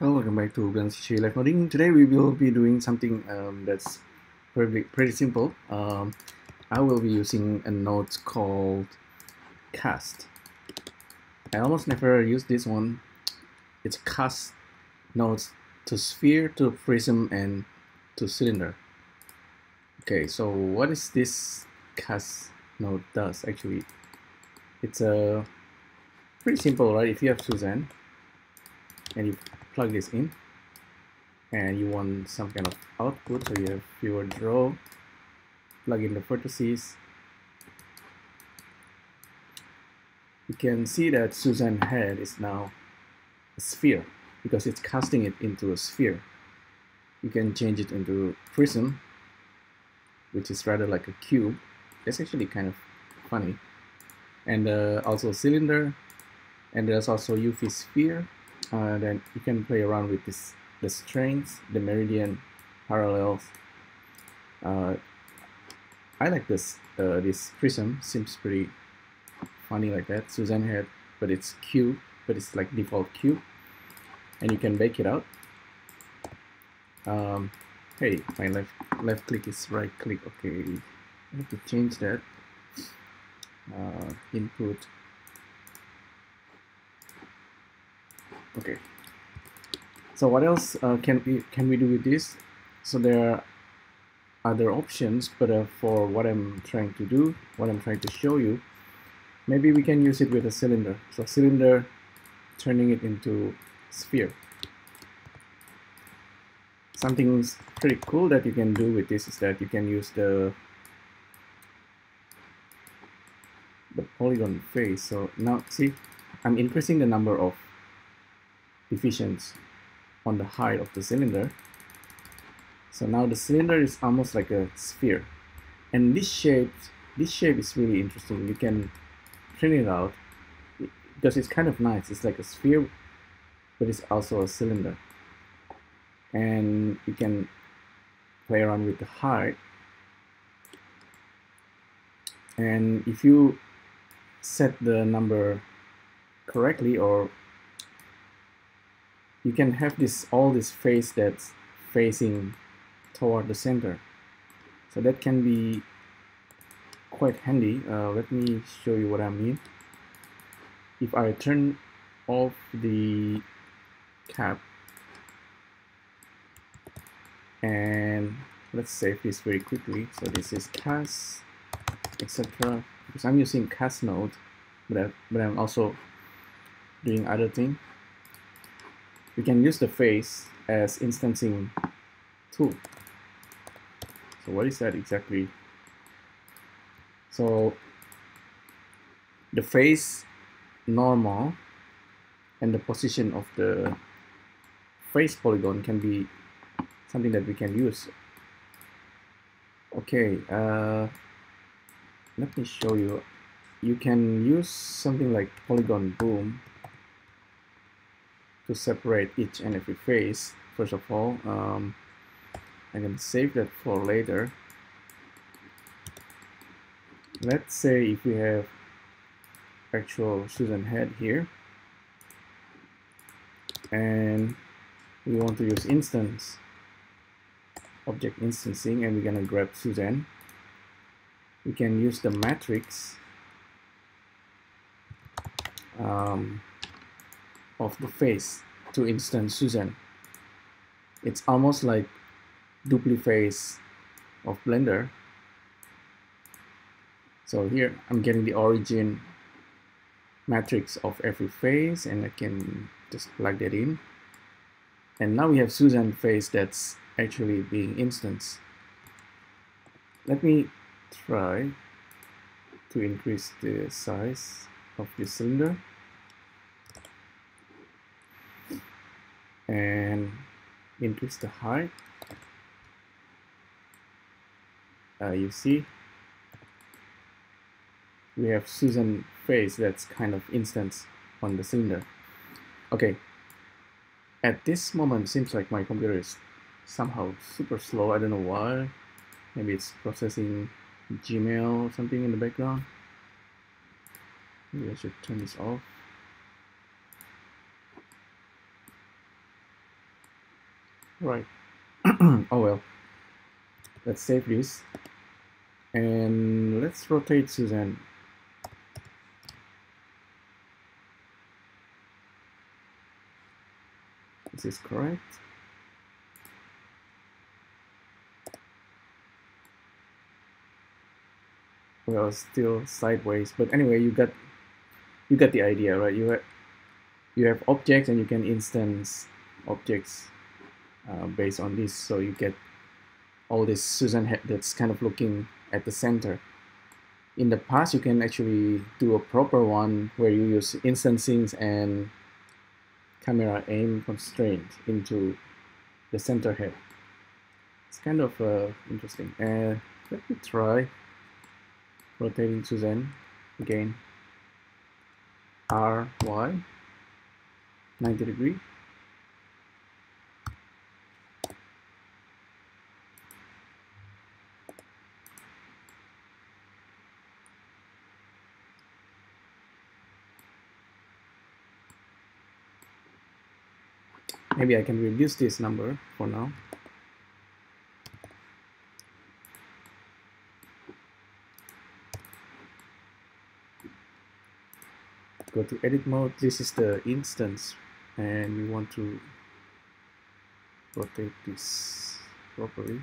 Hello, welcome back to Beyond CC Live Coding. Today we will be doing something um, that's pretty, pretty simple. Um, I will be using a node called cast. I almost never use this one. It's cast nodes to sphere, to prism, and to cylinder. Okay, so what is this cast node does actually? It's a uh, pretty simple, right? If you have Suzanne and you plug this in and you want some kind of output so you have your draw. Plug in the vertices you can see that Suzanne head is now a sphere because it's casting it into a sphere. You can change it into prism which is rather like a cube. That's actually kind of funny. And uh, also cylinder. And there's also UV sphere uh, then you can play around with this the strings the meridian parallels. Uh, I like this uh, this prism. Seems pretty funny like that. Suzanne head but it's cube but it's like default cube and you can bake it out. Um, hey my left left click is right click. Okay I have to change that. Uh, input okay. So what else uh, can we can we do with this? So there are other options but uh, for what I'm trying to do what I'm trying to show you maybe we can use it with a cylinder. So cylinder turning it into sphere. Something pretty cool that you can do with this is that you can use the the polygon face so now see I'm increasing the number of divisions on the height of the cylinder. So now the cylinder is almost like a sphere. And this shape, this shape is really interesting. You can print it out because it's kind of nice. It's like a sphere, but it's also a cylinder. And you can play around with the height. And if you set the number correctly or you can have this all this face that's facing toward the center. So that can be quite handy. Uh, let me show you what I mean. If I turn off the cap and let's save this very quickly. So this is cast etc because I'm using cast node but, I, but I'm also doing other thing we can use the face as instancing tool. So what is that exactly? So the face normal and the position of the face polygon can be something that we can use. Okay, uh, let me show you. You can use something like polygon boom to separate each and every face first of all um, I can save that for later. Let's say if we have actual Suzanne head here. And we want to use instance object instancing and we're gonna grab Suzanne we can use the matrix. Um, of the face to instance Suzanne. It's almost like duplicate face of Blender. So here I'm getting the origin matrix of every face and I can just plug that in. And now we have Suzanne face that's actually being instanced. Let me try to increase the size of the cylinder. And increase the height. Uh, you see we have Suzanne face that's kind of instance on the cylinder. Okay. At this moment seems like my computer is somehow super slow. I don't know why. Maybe it's processing Gmail or something in the background. Maybe I should turn this off Right. oh well. Let's save this. And let's rotate Suzanne. Is This is correct. Well, still sideways, but anyway, you got you got the idea, right? You have you have objects and you can instance objects uh, based on this, so you get all this Suzanne head that's kind of looking at the center. In the past, you can actually do a proper one where you use instancing and camera aim constraint into the center head. It's kind of uh, interesting. Uh, let me try rotating Suzanne again. R, Y, 90 degree. Maybe I can reduce this number for now. Go to edit mode. This is the instance and we want to rotate this properly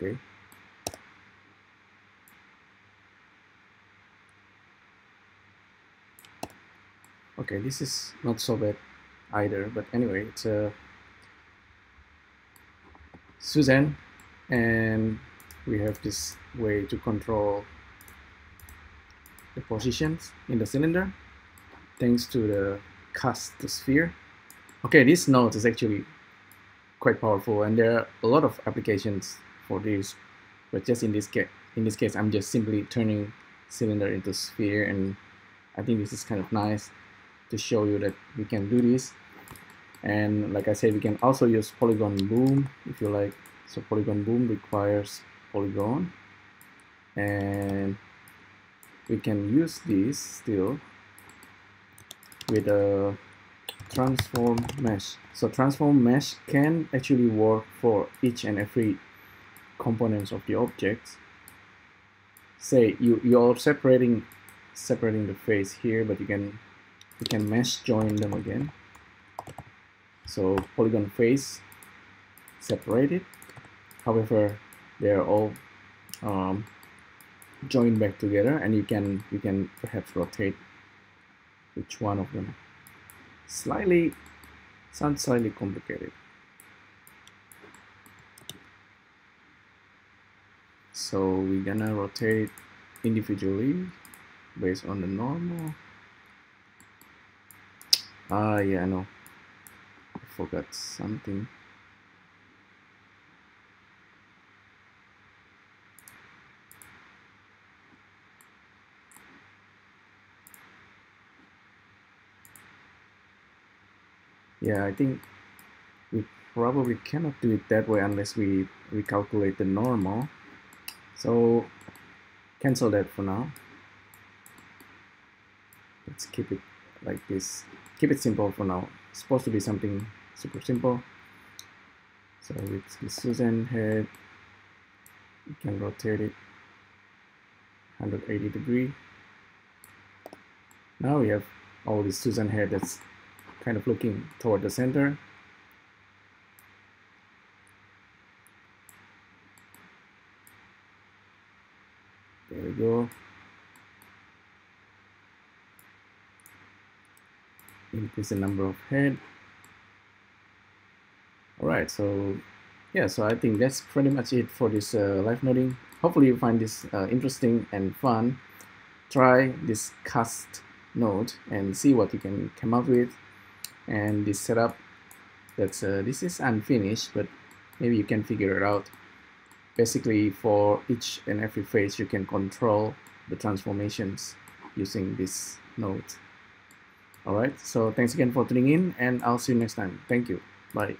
okay. Okay this is not so bad either but anyway it's a Suzanne and we have this way to control the positions in the cylinder thanks to the cast sphere. Okay this node is actually quite powerful and there are a lot of applications for this. But just in this case in this case I'm just simply turning cylinder into sphere and I think this is kind of nice to show you that we can do this. And like I said we can also use polygon boom if you like. So polygon boom requires polygon. And we can use this still with a transform mesh. So transform mesh can actually work for each and every components of the objects. Say you you're separating separating the face here but you can you can mesh join them again. So polygon face separated. However they're all um, joined back together and you can you can perhaps rotate each one of them. Slightly sounds slightly complicated so we're gonna rotate individually based on the normal. Ah yeah I know. I forgot something. Yeah I think we probably cannot do it that way unless we recalculate the normal so cancel that for now. Let's keep it like this. Keep it simple for now. It's supposed to be something super simple. So with the Suzanne head. You can rotate it. 180 degree. Now we have all this Suzanne head that's kind of looking toward the center there we go increase the number of head. All right so yeah so I think that's pretty much it for this uh, live noding hopefully you find this uh, interesting and fun. Try this cast node and see what you can come up with. And this setup that's uh, this is unfinished but maybe you can figure it out. Basically for each and every phase you can control the transformations using this node All right. So thanks again for tuning in, and I'll see you next time. Thank you. Bye.